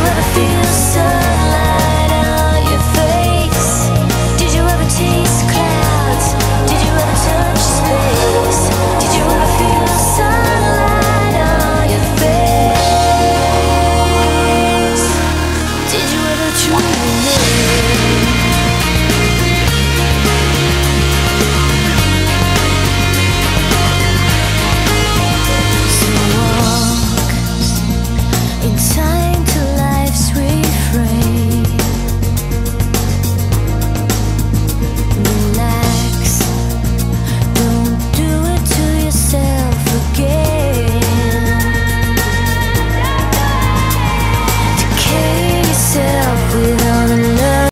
you ever feel